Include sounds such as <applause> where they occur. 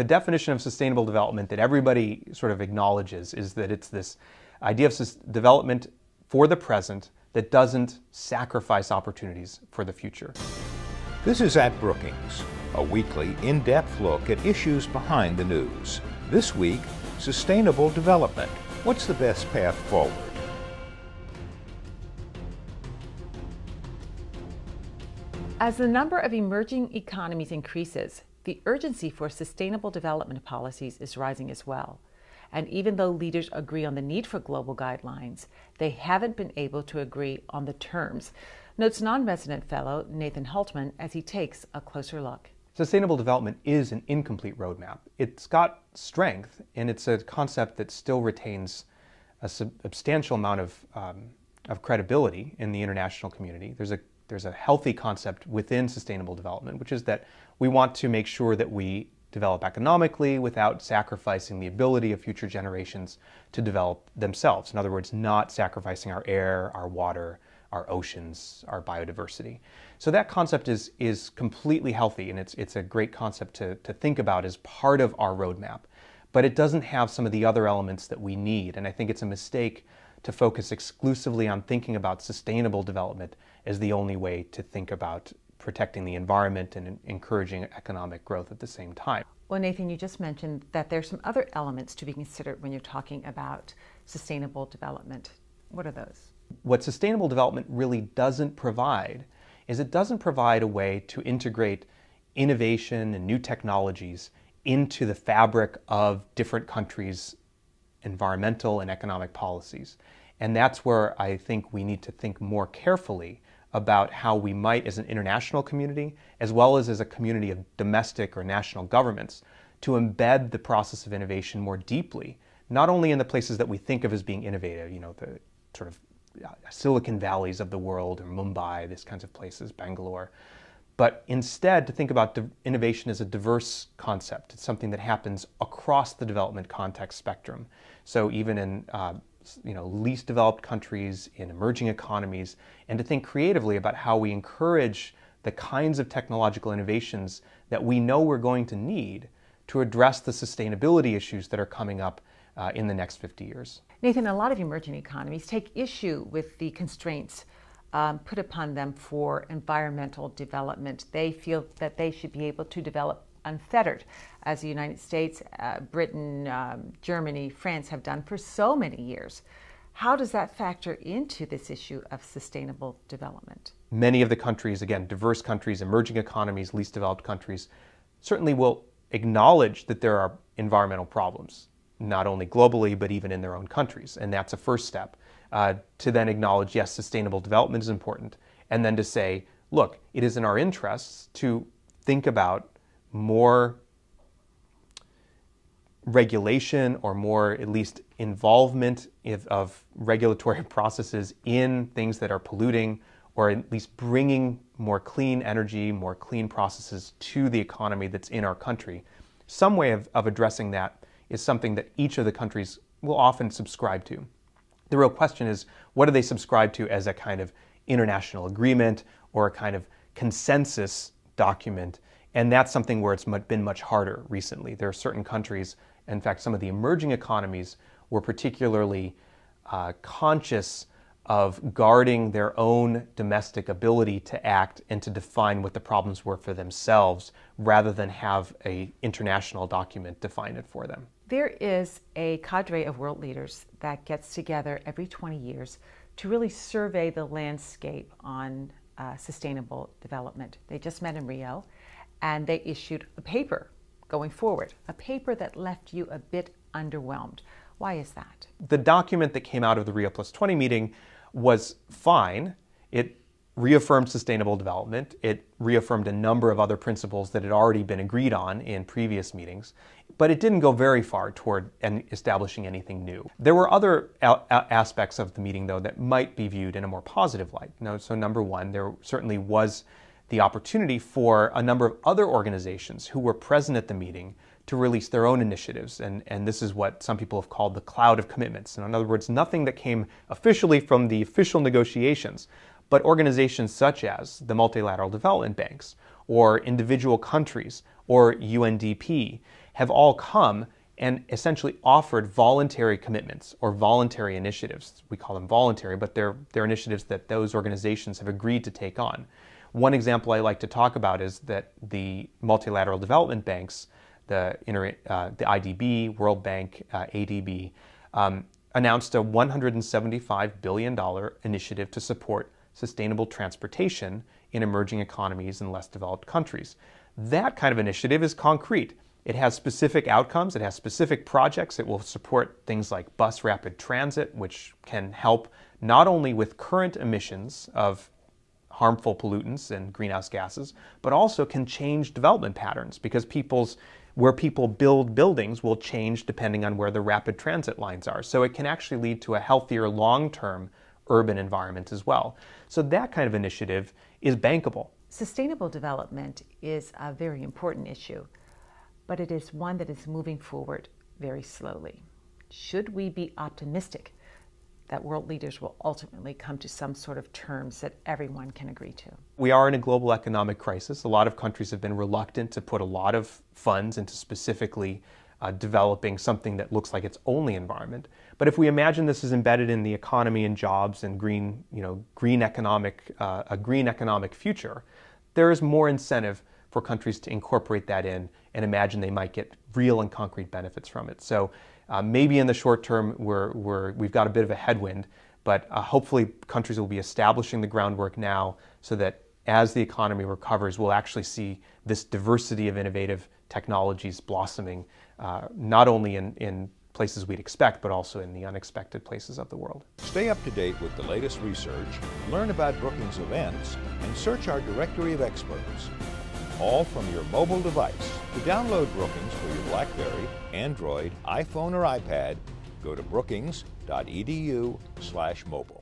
the definition of sustainable development that everybody sort of acknowledges is that it's this idea of development for the present that doesn't sacrifice opportunities for the future. This is At Brookings, a weekly in depth look at issues behind the news. This week, sustainable development. What's the best path forward? As the number of emerging economies increases, the urgency for sustainable development policies is rising as well. And even though leaders agree on the need for global guidelines, they haven't been able to agree on the terms, notes non resident fellow Nathan Hultman as he takes a closer look. Sustainable development is an incomplete roadmap. It's got strength, and it's a concept that still retains a substantial amount of, um, of credibility in the international community. There's a there's a healthy concept within sustainable development, which is that we want to make sure that we develop economically without sacrificing the ability of future generations to develop themselves. In other words, not sacrificing our air, our water, our oceans, our biodiversity. So that concept is, is completely healthy and it's, it's a great concept to, to think about as part of our roadmap. But it doesn't have some of the other elements that we need. And I think it's a mistake to focus exclusively on thinking about sustainable development as the only way to think about protecting the environment and encouraging economic growth at the same time. Well, Nathan, you just mentioned that there's some other elements to be considered when you're talking about sustainable development. What are those? What sustainable development really doesn't provide is it doesn't provide a way to integrate innovation and new technologies into the fabric of different countries' environmental and economic policies. And that's where I think we need to think more carefully about how we might, as an international community, as well as as a community of domestic or national governments, to embed the process of innovation more deeply, not only in the places that we think of as being innovative, you know, the sort of uh, Silicon Valleys of the world, or Mumbai, these kinds of places, Bangalore, but instead to think about innovation as a diverse concept. It's something that happens across the development context spectrum. So even in uh, you know, least developed countries, in emerging economies, and to think creatively about how we encourage the kinds of technological innovations that we know we're going to need to address the sustainability issues that are coming up uh, in the next 50 years. Nathan, a lot of emerging economies take issue with the constraints um, put upon them for environmental development. They feel that they should be able to develop unfettered, as the United States, uh, Britain, um, Germany, France have done for so many years. How does that factor into this issue of sustainable development? Many of the countries, again, diverse countries, emerging economies, least developed countries, certainly will acknowledge that there are environmental problems, not only globally, but even in their own countries. And that's a first step uh, to then acknowledge, yes, sustainable development is important. And then to say, look, it is in our interests to think about more regulation or more at least involvement of regulatory <laughs> processes in things that are polluting or at least bringing more clean energy, more clean processes to the economy that's in our country. Some way of, of addressing that is something that each of the countries will often subscribe to. The real question is what do they subscribe to as a kind of international agreement or a kind of consensus document and that's something where it's been much harder recently. There are certain countries, in fact, some of the emerging economies were particularly uh, conscious of guarding their own domestic ability to act and to define what the problems were for themselves rather than have a international document define it for them. There is a cadre of world leaders that gets together every 20 years to really survey the landscape on uh, sustainable development. They just met in Rio and they issued a paper going forward, a paper that left you a bit underwhelmed. Why is that? The document that came out of the Rio Plus 20 meeting was fine. It reaffirmed sustainable development. It reaffirmed a number of other principles that had already been agreed on in previous meetings, but it didn't go very far toward establishing anything new. There were other aspects of the meeting, though, that might be viewed in a more positive light. so, number one, there certainly was the opportunity for a number of other organizations who were present at the meeting to release their own initiatives. And, and this is what some people have called the cloud of commitments. And in other words, nothing that came officially from the official negotiations, but organizations such as the multilateral development banks or individual countries or UNDP have all come and essentially offered voluntary commitments or voluntary initiatives. We call them voluntary, but they're, they're initiatives that those organizations have agreed to take on. One example I like to talk about is that the multilateral development banks, the, uh, the IDB, World Bank, uh, ADB, um, announced a $175 billion initiative to support sustainable transportation in emerging economies and less developed countries. That kind of initiative is concrete. It has specific outcomes, it has specific projects. It will support things like bus rapid transit, which can help not only with current emissions of harmful pollutants and greenhouse gases, but also can change development patterns because people's where people build buildings will change depending on where the rapid transit lines are. So it can actually lead to a healthier long-term urban environment as well. So that kind of initiative is bankable. Sustainable development is a very important issue but it is one that is moving forward very slowly. Should we be optimistic that world leaders will ultimately come to some sort of terms that everyone can agree to? We are in a global economic crisis. A lot of countries have been reluctant to put a lot of funds into specifically uh, developing something that looks like its only environment. But if we imagine this is embedded in the economy and jobs and green, you know, green economic, uh, a green economic future, there is more incentive for countries to incorporate that in and imagine they might get real and concrete benefits from it. So uh, maybe in the short term we're, we're, we've got a bit of a headwind, but uh, hopefully countries will be establishing the groundwork now so that as the economy recovers, we'll actually see this diversity of innovative technologies blossoming, uh, not only in, in places we'd expect, but also in the unexpected places of the world. Stay up to date with the latest research, learn about Brookings events, and search our directory of experts all from your mobile device. To download Brookings for your BlackBerry, Android, iPhone, or iPad, go to brookings.edu/mobile.